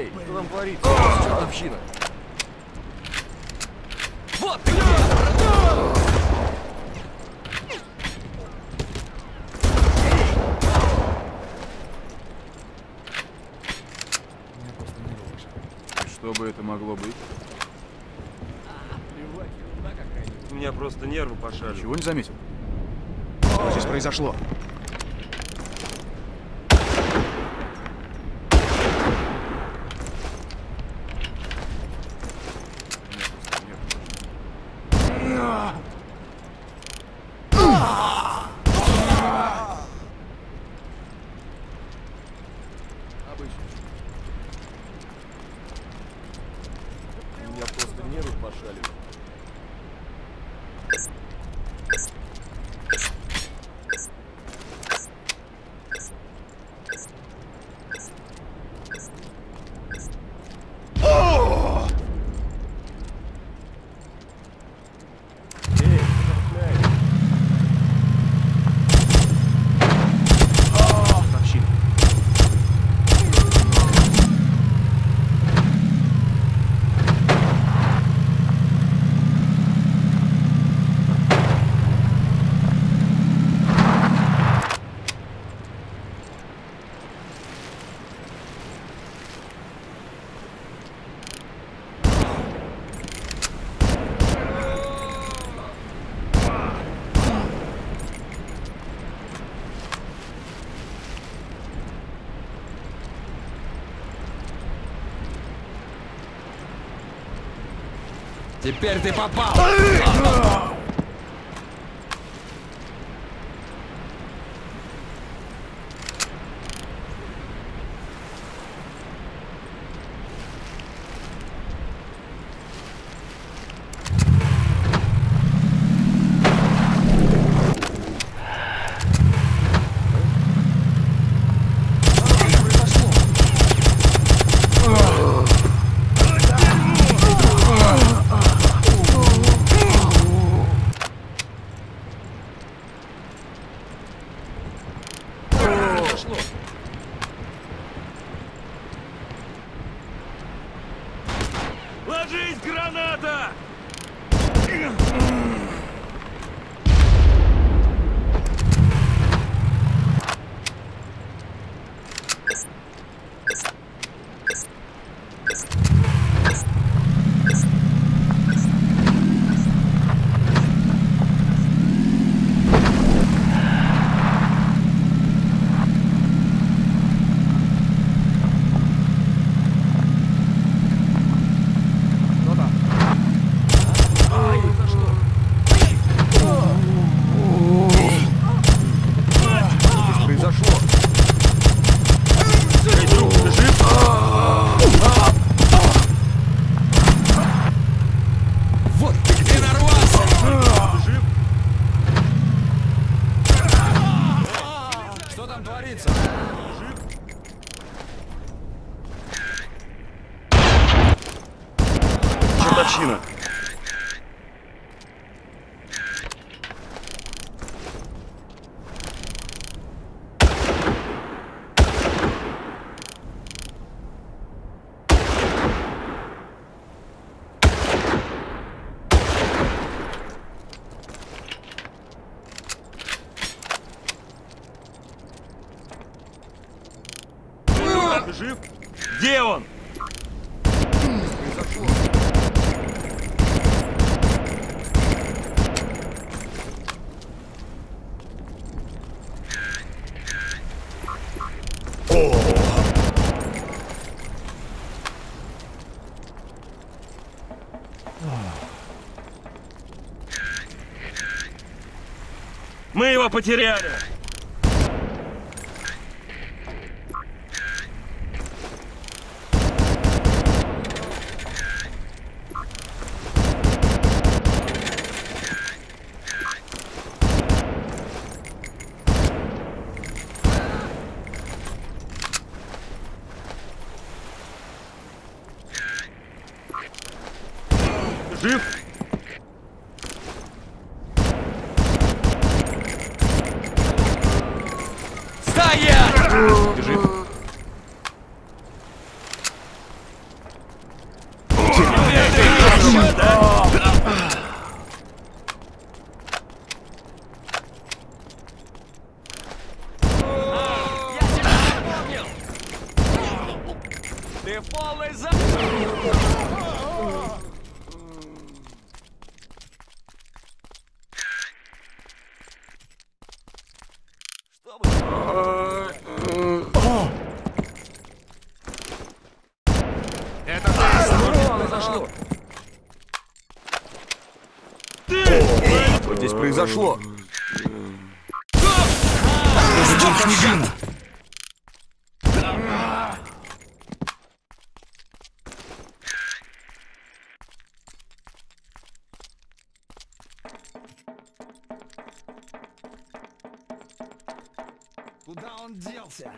Эй, что там творится? Чертовщина. Вот ты! Что бы это могло быть? У меня просто нервы пошали. Чего не заметил? Что здесь произошло? У меня просто нервы пошали. Чертовщина. Теперь ты попал! louco. Творится? Чертовщина. Ты жив? Где он? Мы его потеряли! Жив? Стоять! Жив. Ты полный за... Произошло? Куда он делся?